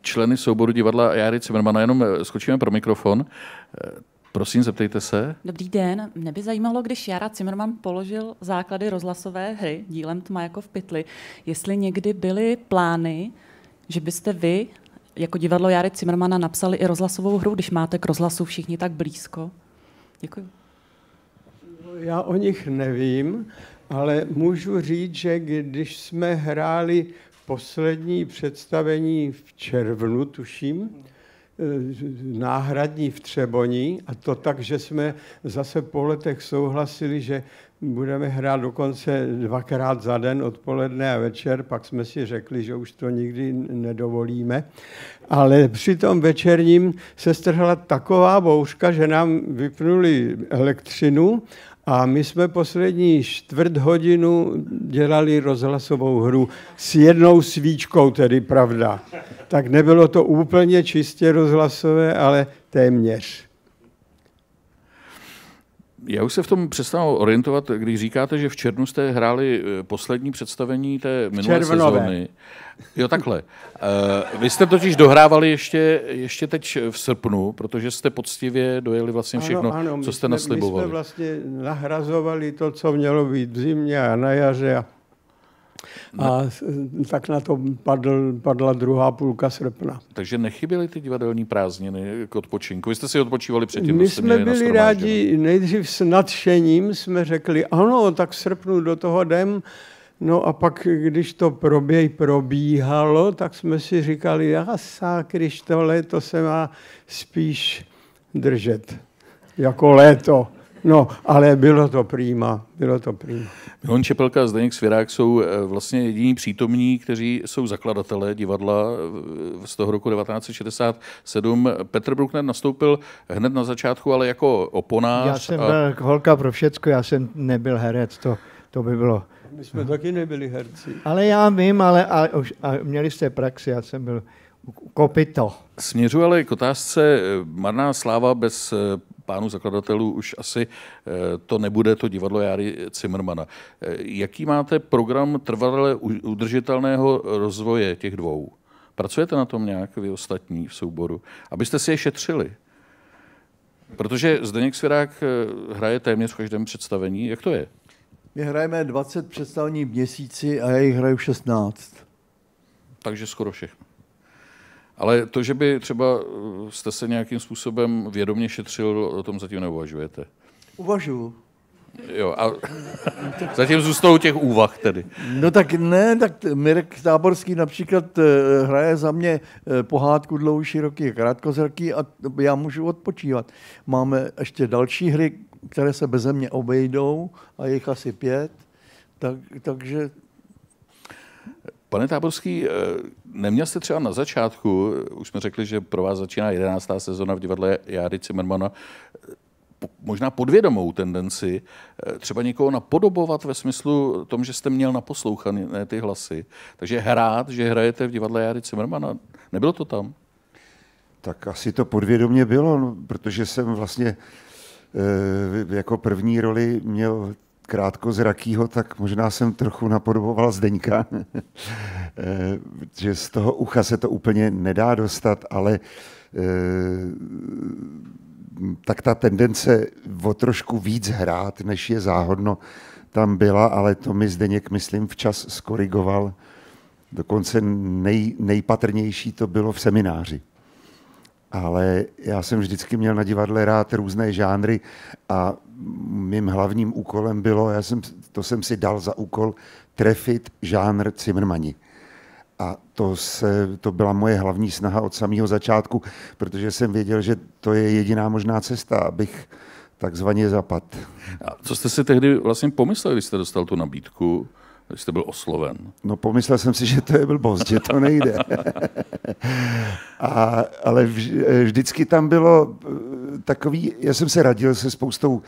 členy souboru divadla Jary Cimmermana? Jenom skočíme pro mikrofon. Prosím, zeptejte se. Dobrý den. Mě by zajímalo, když Jara Zimmerman položil základy rozhlasové hry dílem Tma jako v pytli, jestli někdy byly plány, že byste vy jako divadlo Jary Cimrmana napsali i rozhlasovou hru, když máte k rozhlasu všichni tak blízko? Děkuji. Já o nich nevím, ale můžu říct, že když jsme hráli poslední představení v červnu, tuším, náhradní v Třeboní a to tak, že jsme zase po letech souhlasili, že budeme hrát dokonce dvakrát za den, odpoledne a večer, pak jsme si řekli, že už to nikdy nedovolíme. Ale při tom večerním se strhla taková bouřka, že nám vypnuli elektřinu a my jsme poslední čtvrt hodinu dělali rozhlasovou hru s jednou svíčkou, tedy pravda. Tak nebylo to úplně čistě rozhlasové, ale téměř. Já už se v tom přestanu orientovat, když říkáte, že v červnu jste hráli eh, poslední představení té minulé Červnové. sezóny. Jo, takhle. Uh, vy jste totiž dohrávali ještě, ještě teď v srpnu, protože jste poctivě dojeli vlastně všechno, ano, ano, co my jste jsme, naslibovali. My jsme vlastně nahrazovali to, co mělo být v zimě a na jaře. A, a tak na to padl, padla druhá půlka srpna. Takže nechyběly ty divadelní prázdniny k odpočinku. Vy jste si odpočívali předtím. My jsme byli rádi, nejdřív s nadšením jsme řekli, ano, tak v srpnu do toho jdem. No a pak, když to proběh probíhalo, tak jsme si říkali, já když to léto se má spíš držet, jako léto. No, ale bylo to prýma, bylo to prýma. Milan Čepelka a Zdeněk Svěrák jsou eh, vlastně jediní přítomní, kteří jsou zakladatelé divadla eh, z toho roku 1967. Petr Bruckner nastoupil hned na začátku, ale jako oponář. Já jsem a byl holka pro všecko, já jsem nebyl herec, to, to by bylo. My jsme taky nebyli herci. Ale já vím, ale a, už- a měli jste praxi, já jsem byl kopito. Směřu ale k otázce eh, marná sláva bez pánů zakladatelů už asi eh, to nebude to divadlo Járy Zimmermana. Eh, Jaký máte program trvalé udržitelného rozvoje těch dvou? Pracujete na tom nějak vy ostatní v souboru? Abyste si je šetřili. Protože Zdeněk Svěrák eh, hraje téměř v každém představení. Jak to je? My hrajeme 20 představení v měsíci a já jich hraju 16. Takže skoro všechno. Ale to, že by třeba eh, jste se nějakým způsobem vědomě šetřil, o tom zatím neuvažujete. Uvažuju. Jo, a *laughs* zatím zůstou těch úvah tedy. No tak ne, tak Mirek Táborský například eh, hraje za mě eh, pohádku dlouhý, široký a krátkozraký a já můžu odpočívat. Máme ještě další hry, které se beze mě obejdou a je jich asi pět, tak, takže Pane Táborský, eh, neměl jste třeba na začátku, eh, už jsme řekli, že pro vás začíná 11. sezona v divadle Járy Zimmermana, eh, možná podvědomou tendenci třeba někoho napodobovat ve smyslu tom, že jste měl naposlouchané ty hlasy. Takže hrát, že hrajete v divadle Járy Zimmermana, nebylo to tam? Tak asi to podvědomě bylo, no, protože jsem vlastně jako první roli měl krátkozrakýho, tak možná jsem trochu napodoboval Zdeňka, *laughs* že z toho ucha se to úplně nedá dostat, ale e, tak ta tendence o trošku víc hrát, než je záhodno, tam byla, ale to mi Zdeněk, myslím, včas skorigoval. Dokonce nej, nejpatrnější to bylo v semináři. Ale já jsem vždycky měl na divadle rád různé žánry a mým hlavním úkolem bylo, já jsem, to jsem si dal za úkol, trefit žánr Zimmermani. A to, se, to byla moje hlavní snaha od samého začátku, protože jsem věděl, že to je jediná možná cesta, abych takzvaně zapad. A co jste si tehdy vlastně pomyslel, když jste dostal tu nabídku, když jste byl osloven? No pomyslel jsem si, že to je blbost, že to nejde. A, ale vž, vždycky tam bylo eh, takový, já jsem se radil se spoustou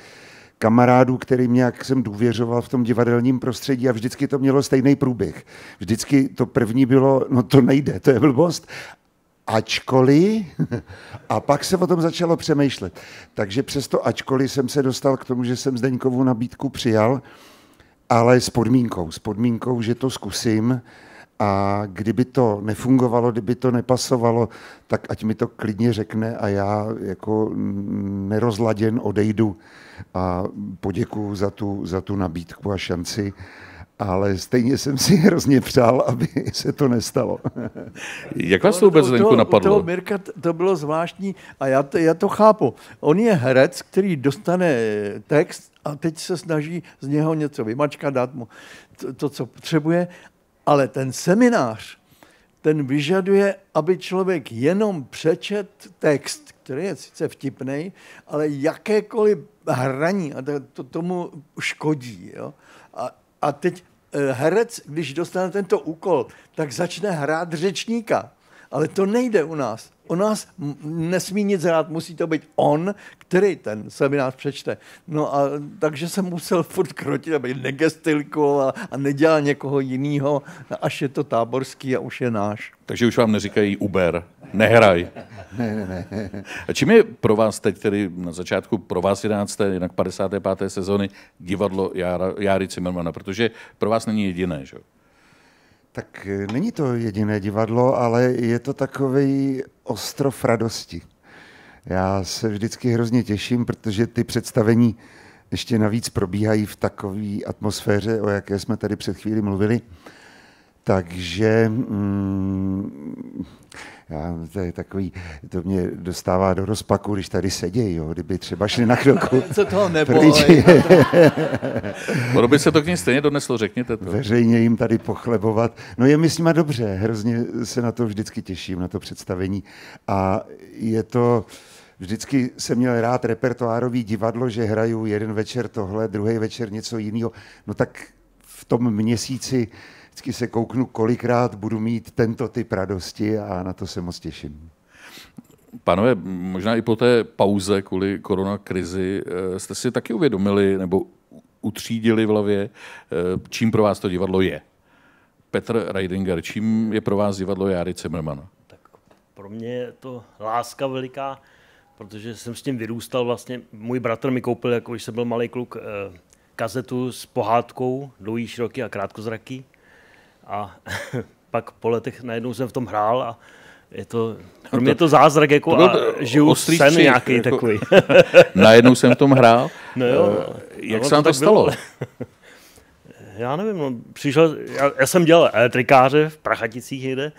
kamarádů, kterým nějak jsem důvěřoval v tom divadelním prostředí a vždycky to mělo stejný průběh. Vždycky to první bylo, no to nejde, to je blbost. Ačkoliv, *laughs* a pak se o tom začalo přemýšlet. Takže přesto ačkoliv jsem se dostal k tomu, že jsem Zdeňkovu nabídku přijal, ale s podmínkou, s podmínkou, že to zkusím a kdyby to nefungovalo, kdyby to nepasovalo, tak ať mi to klidně řekne a já jako nerozladěn odejdu a poděkuju za tu, za tu nabídku a šanci. Ale stejně jsem si *laughs* hrozně přál, aby se to nestalo. *laughs* Jak vás to vůbec, u Zdeňku, toho, u napadlo? toho Mirka to bylo zvláštní a já to, já to chápu. On je herec, který dostane text a teď se snaží z něho něco vymačkat, dát mu to, to co potřebuje, ale ten seminář, ten vyžaduje, aby člověk jenom přečet text, který je sice vtipný, ale jakékoliv hraní a to, to tomu škodí. Jo? A, a teď eh, herec, když dostane tento úkol, tak začne hrát řečníka. Ale to nejde u nás. U nás nesmí nic hrát, musí to být on, který ten seminář přečte. No a takže jsem musel furt krotit, aby negestilkoval a, a nedělal někoho jiného, až je to táborský a už je náš. Takže už vám neříkají Uber, nehraj. Ne, ne, ne. A čím je pro vás teď, tedy na začátku pro vás 11. jinak 55. sezóny divadlo Jára, Járy Cimmermana, protože pro vás není jediné, že? Tak eh, není to jediné divadlo, ale je to takový ostrov radosti. Já se vždycky hrozně těším, protože ty představení ještě navíc probíhají v takové atmosféře, o jaké jsme tady před chvíli mluvili. Takže mm, já, to je takový, to mě dostává do rozpaku, když tady sedějí, jo, kdyby třeba šli na chvilku. *laughs* Co toho pryč. *laughs* Ono by se to k ní stejně doneslo, řekněte to. Veřejně jim tady pochlebovat. No je mi s nima dobře, hrozně se na to vždycky těším, na to představení. A je to, vždycky jsem měl rád repertoárový divadlo, že hraju jeden večer tohle, druhý večer něco jiného. No tak v tom měsíci vždycky se kouknu, kolikrát budu mít tento typ radosti a na to se moc těším. Pánové, možná i po té pauze kvůli koronakrizi eh, jste si taky uvědomili nebo utřídili v hlavě, eh, čím pro vás to divadlo je. Petr Reidinger, čím je pro vás divadlo Járy Zimmermana? Tak pro mě je to láska veliká, protože jsem s tím vyrůstal vlastně. Můj bratr mi koupil, jako když jsem byl malý kluk, eh, kazetu s pohádkou Dlouhý, široký a krátkozraký. A *laughs* pak po letech najednou jsem v tom hrál a je to, pro mě je to zázrak, jako to a žiju sen střih, nějaký jako, takový. *laughs* najednou jsem v tom hrál. No jo, uh, jak no, se vám to, to stalo? *laughs* já nevím, no, přišel, já, já jsem dělal elektrikáře v Prachaticích jde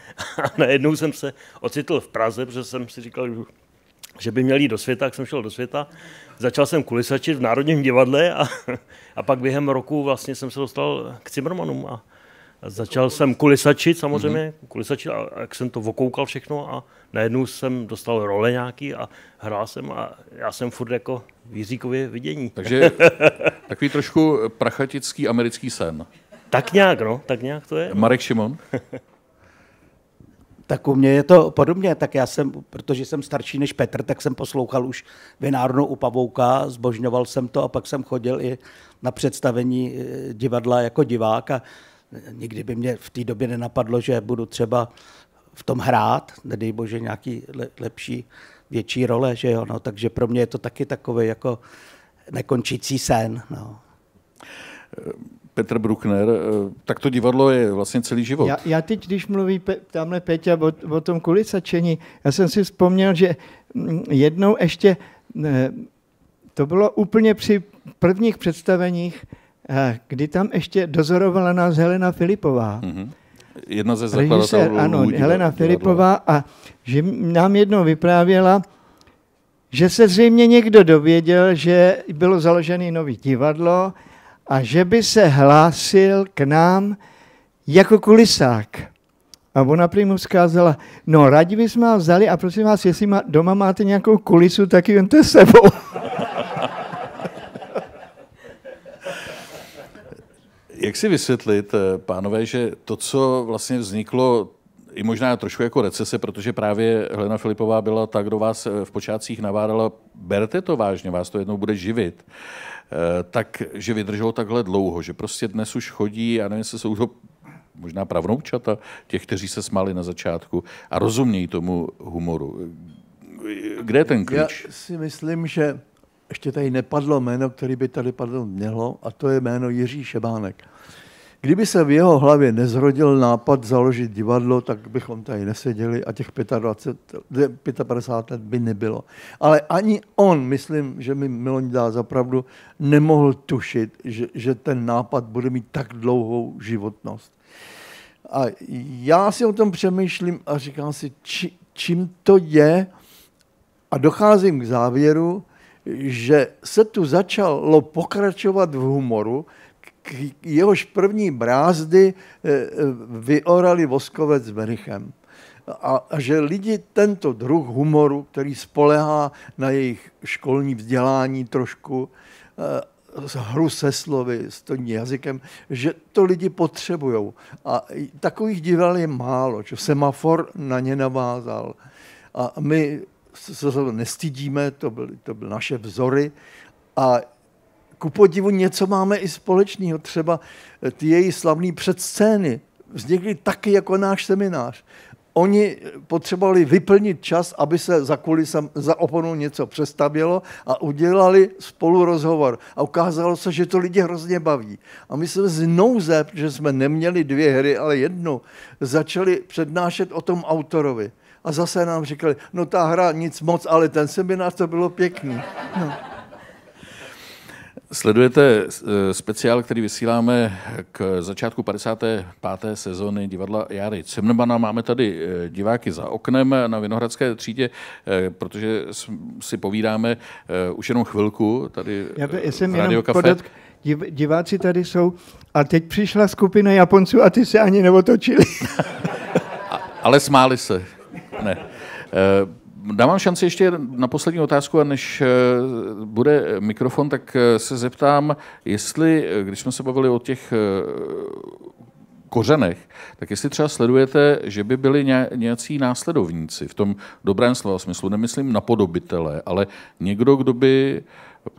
a najednou jsem se ocitl v Praze, protože jsem si říkal, že by měl jít do světa, tak jsem šel do světa. Začal jsem kulisačit v Národním divadle a, a pak během roku vlastně jsem se dostal k Cimrmanům a, Začal jsem kulisačit samozřejmě, mm-hmm. kulisačit a jak jsem to vokoukal všechno a najednou jsem dostal role nějaký a hrál jsem a já jsem furt jako v Jiříkově vidění. Takže *laughs* takový trošku prachatický americký sen. Tak nějak, no, tak nějak to je. Marek Šimon? *laughs* Tak u mě je to podobně, tak já jsem, protože jsem starší než Petr, tak jsem poslouchal už Vinárnu u Pavouka, zbožňoval jsem to a pak jsem chodil i na představení eh, divadla jako divák a nikdy by mě v té době nenapadlo, že budu třeba v tom hrát, nedej bože nějaký le, lepší, větší role, že jo, no, takže pro mě je to taky takový jako nekončící sen, no. Petr Bruckner, tak to divadlo je vlastně celý život. Já, já teď, když mluví pe, tamhle Peťa o, o tom kulisačení, já jsem si vzpomněl, že mm, jednou ještě, to bylo úplně při prvních představeních, Eh, kdy tam ještě dozorovala nás Helena Filipová. Mm-hmm. Jedna ze zakladatelů. Ano, divadla. Helena Filipová a že nám jednou vyprávěla, že se zřejmě někdo dověděl, že bylo založené nový divadlo a že by se hlásil k nám jako kulisák. A ona prý mu zkázala, no rádi bychom vás vzali a prosím vás, jestli má, doma máte nějakou kulisu, tak ji vemte sebou. Jak si vysvětlit, eh, pánové, že to, co vlastně vzniklo i možná trošku jako recese, protože právě Helena Filipová byla ta, kdo vás eh, v počátcích navádala, berte to vážně, vás to jednou bude živit, eh, tak, že vydrželo takhle dlouho, že prostě dnes už chodí, já nevím, jestli jsou to možná pravnoučata těch, kteří se smáli na začátku a rozumějí tomu humoru. Kde je ten klíč? Já si myslím, že ještě tady nepadlo jméno, který by tady padlo mělo, a to je jméno Jiří Šebánek. Kdyby se v jeho hlavě nezrodil nápad založit divadlo, tak bychom tady neseděli a těch 25, 55 let by nebylo. Ale ani on, myslím, že mi Miloň dá zapravdu, nemohl tušit, že, že ten nápad bude mít tak dlouhou životnost. A já si o tom přemýšlím a říkám si, či, čím to je a docházím k závěru, že se tu začalo pokračovat v humoru, jehož první brázdy eh, eh, vyorali Voskovec s Merichem. A, že lidi tento druh humoru, který spolehá na jejich školní vzdělání trošku, hru se slovy, s tím jazykem, že to lidi potřebují. A takových divadel je málo, že semafor na ně navázal. A my se to nestydíme, to byly, to byly naše vzory. A ku podivu něco máme i společného. Třeba ty její slavné předscény vznikly taky jako náš seminář oni potřebovali vyplnit čas, aby se za kulisem, za oponou něco přestavilo a udělali spolu rozhovor. A ukázalo se, že to lidi hrozně baví. A my jsme z nouze, protože jsme neměli dvě hry, ale jednu, začali přednášet o tom autorovi. A zase nám říkali, no ta hra nic moc, ale ten seminář to bylo pěkný. No. Sledujete eh, speciál, který vysíláme k začátku 55. sezóny divadla Jary Cimrmana. Máme tady eh, diváky za oknem na Vinohradské třídě, eh, protože si povídáme už jenom chvilku tady Já, já jsem jenom podat, diváci tady jsou a teď přišla skupina Japonců a ty se ani neotočili. *laughs* Ale smáli se. Ne. Dávám šanci ještě na poslední otázku a než eh, bude mikrofon, tak eh, se zeptám, jestli, eh, když jsme se bavili o těch kořenech, tak jestli třeba sledujete, že by byli nějací následovníci v tom dobrém slova smyslu, nemyslím napodobitele, ale někdo, kdo by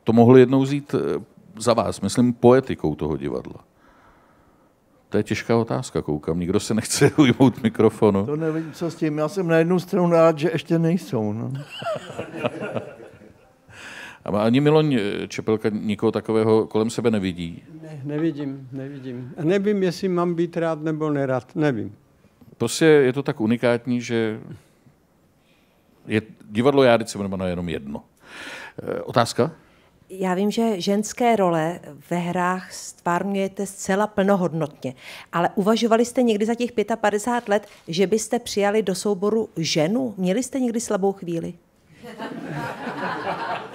to mohl jednou zít za vás, myslím poetikou toho divadla. To je těžká otázka, koukám. Nikdo se nechce *laughs* ujmout mikrofonu. To nevím, co s tím. Já jsem na jednu stranu rád, že ještě nejsou. No. *laughs* A ani Miloň Čepelka nikoho takového kolem sebe nevidí? Ne, nevidím, nevidím. A nevím, jestli mám být rád nebo nerad, nevím. Prostě je to tak unikátní, že je divadlo Jádice Cimrmana jenom jedno. E, otázka? Já vím, že ženské role ve hrách stvárňujete zcela plnohodnotně, ale uvažovali jste někdy za těch 55 let, že byste přijali do souboru ženu? Měli jste někdy slabou chvíli? *laughs*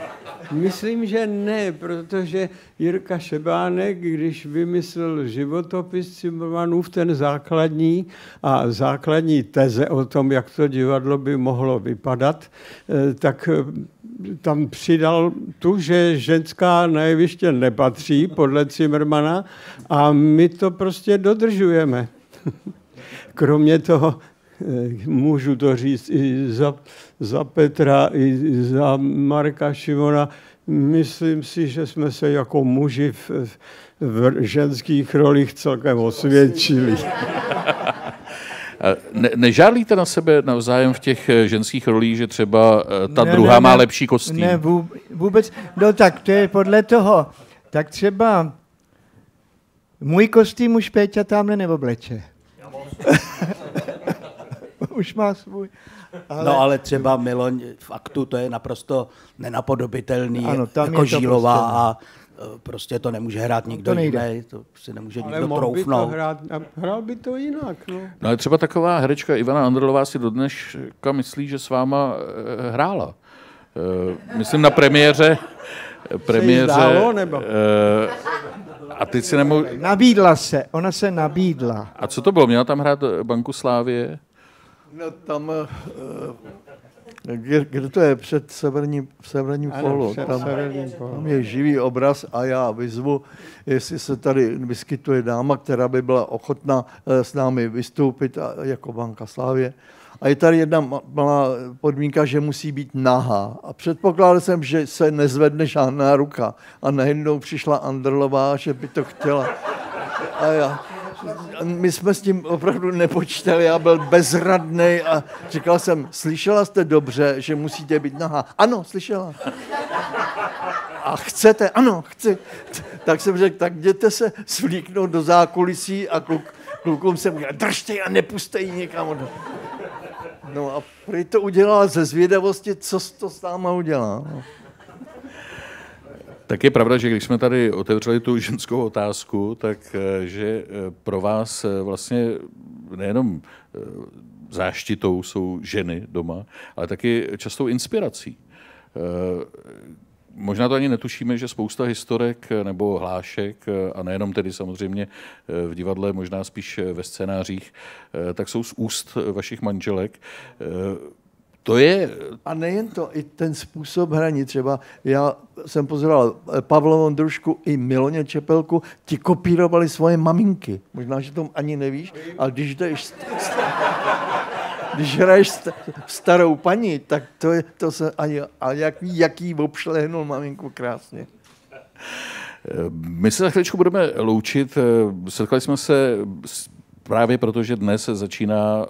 Myslím, že ne, protože Jirka Šebánek, když vymyslel životopis Cimrmanův, ten základní a základní teze o tom, jak to divadlo by mohlo vypadat, eh, tak eh, tam přidal tu, že ženská na jeviště nepatří podle Cimrmana a my to prostě dodržujeme. *laughs* Kromě toho můžu to říct i za, za Petra, i za Marka Šimona, myslím si, že jsme se jako muži v, v ženských rolích celkem osvědčili. Ne, nežádlíte na sebe navzájem v těch eh, ženských rolích, že třeba eh, ta ne, druhá ne, má ne, lepší kostým? Ne, vůbec. No tak to je podle toho. Tak třeba můj kostým už Péťa tamhle neobleče. *laughs* *laughs* už má svůj. Ale... No ale třeba Miloň v aktu, to je naprosto nenapodobitelný, ano, tam jako Žílová prostě... a e, prostě to nemůže hrát nikdo to jiný, to si nemůže ale nikdo troufnout. By to hrát, hrál by to jinak. No. no ale třeba taková herečka Ivana Andrlová si dodneška myslí, že s váma e, hrála. E, myslím na premiéře. premiéře se zdálo, nebo? a ty si nemů... Nabídla se, ona se nabídla. A co to bylo? Měla tam hrát Banku Slávie? No tam, uh, kde, kde to je? Před severním, severním ano, polu. Před tam, severním polu. Tam je živý obraz a já vyzvu, jestli se tady vyskytuje dáma, která by byla ochotná eh, s námi vystoupit jako Banka Slávě. A je tady jedna malá podmínka, že musí být nahá. A předpokládal jsem, že se nezvedne žádná ruka. A najednou přišla Andrlová, že by to chtěla. A já, my jsme s tím opravdu nepočítali, já byl bezradný a říkal jsem, slyšela jste dobře, že musíte být nahá? Ano, slyšela. A chcete? Ano, chci. Tak jsem řekl, tak jděte se svlíknout do zákulisí a kluk, klukům jsem říkal, držte a nepuste ji někam. No a prý to udělala ze zvědavosti, co to s náma udělá. No. Tak je pravda, že když jsme tady otevřeli tu ženskou otázku, tak eh, že eh, pro vás eh, vlastně nejenom záštitou jsou ženy doma, ale taky častou inspirací. možná to ani netušíme, že spousta historek nebo hlášek, a nejenom tedy samozřejmě v divadle, možná spíš ve scénářích, tak jsou z úst vašich manželek. To je... A nejen to, i ten způsob hraní. Třeba já jsem pozoroval Pavla Družku i Miloně Čepelku, ti kopírovali svoje maminky. Možná, že tom ani nevíš, ale když jdeš... Když hraješ starou paní, tak to, je, to se ani, a jaký, jaký obšlehnul maminku krásně. My se za chvíličku budeme loučit. Setkali jsme se právě proto, že dnes začíná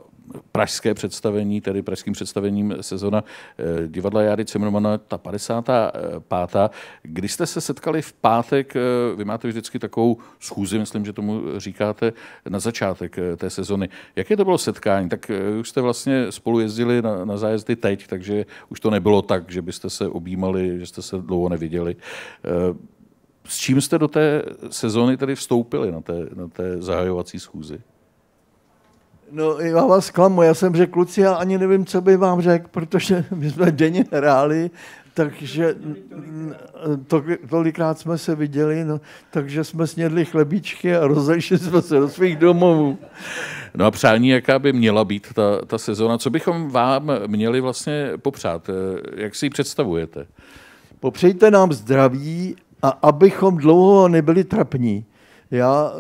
pražské představení, tedy pražským představením sezona eh, divadla Jary Cimrmana, ta 55. Kdy jste se setkali v pátek, eh, vy máte vždycky takovou schůzi, myslím, že tomu říkáte, na začátek eh, té sezony. Jaké to bylo setkání? Tak už jste vlastně spolu jezdili na, na zájezdy teď, takže už to nebylo tak, že byste se objímali, že jste se dlouho neviděli. S čím jste do té sezony tedy vstoupili na té, na té zahajovací schůzi? No, já vás klamu, já jsem řekl, kluci, já ani nevím, co by vám řekl, protože *laughs* my jsme denně hráli, takže to, tolikrát jsme se viděli, no, takže jsme snědli chlebíčky a rozešli jsme se do svých domovů. No a přání, jaká by měla být ta, ta sezona, co bychom vám měli vlastně popřát? Jak si ji představujete? Popřejte nám zdraví a abychom dlouho nebyli trapní. Já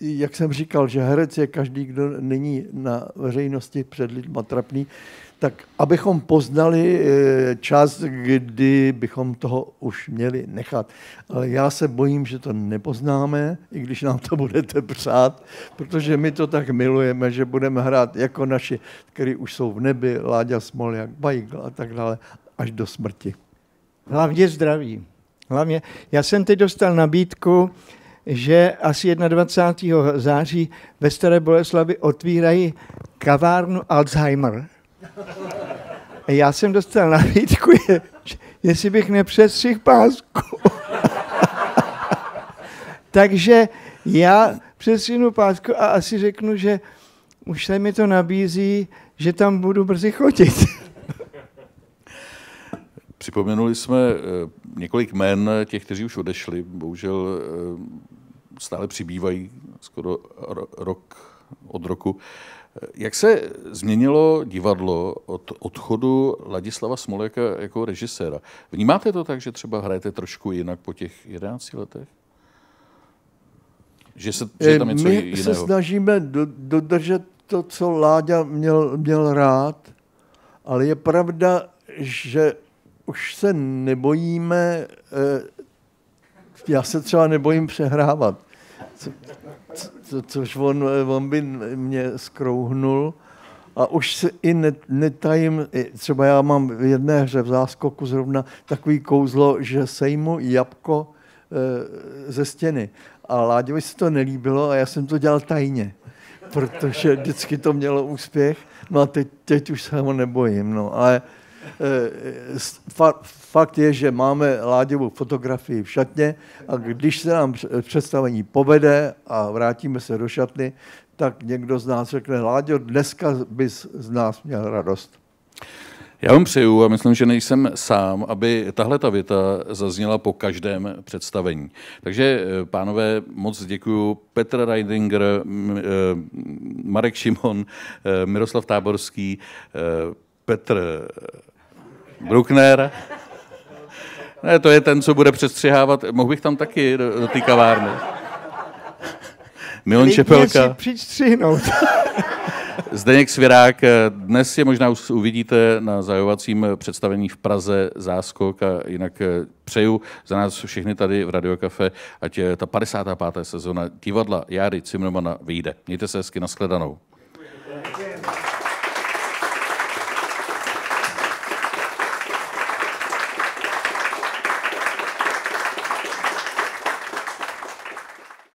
jak jsem říkal, že herec je každý, kdo není na veřejnosti před lidma trapný, tak abychom poznali eh, čas, kdy bychom toho už měli nechat. Ale já se bojím, že to nepoznáme, i když nám to budete přát, protože my to tak milujeme, že budeme hrát jako naši, kteří už jsou v nebi, Láďa Smoljak, Bajgl a tak dále, až do smrti. Hlavně zdraví. Hlavně, já jsem teď dostal nabídku, že asi 21. září ve Staré Boleslavi otvírají kavárnu Alzheimer. Já jsem dostal nabídku, jestli bych nepřestřihl pásku. *laughs* Takže já přestřihnu pásku a asi řeknu, že už se mi to nabízí, že tam budu brzy chodit. *laughs* Připomenuli jsme eh, několik jmen těch, kteří už odešli. Bohužel eh, stále přibývají skoro rok od roku. Jak se změnilo divadlo od odchodu Ladislava Smoleka jako režiséra? Vnímáte to tak, že třeba hrajete trošku jinak po těch 11 letech? Že, se, že je tam něco My jiného? se snažíme do, dodržet to, co Láďa měl, měl rád, ale je pravda, že už se nebojíme, eh, já se třeba nebojím přehrávat co, co, což on, on by mě skrouhnul. A už se i netajím, třeba já mám v jedné hře v záskoku zrovna takový kouzlo, že sejmu jabko e, ze stěny. A Láďovi se to nelíbilo a já jsem to dělal tajně, protože vždycky to mělo úspěch. No a teď, teď už se ho nebojím. No. Ale Eh, fakt je, že máme Láďovou fotografii v šatně a když se nám představení povede a vrátíme se do šatny, tak někdo z nás řekne, Láďo, dneska bys z nás měl radost. Já vám přeju a myslím, že nejsem sám, aby tahle ta věta zazněla po každém představení. Takže, eh, pánové, moc děkuji. Petr Reidinger, eh, Marek Šimon, Miroslav Táborský, Petr Bruckner. Ne, to je ten, co bude přestřihávat. Mohl bych tam taky do, do té kavárny. Milan Čepelka. *laughs* Zdeněk Svirák, dnes je možná už uvidíte na zajovacím představení v Praze Záskok a jinak přeju za nás všechny tady v Radio Cafe, ať ta 55. sezona divadla Járy Cimrmana vyjde. Mějte se hezky, nashledanou.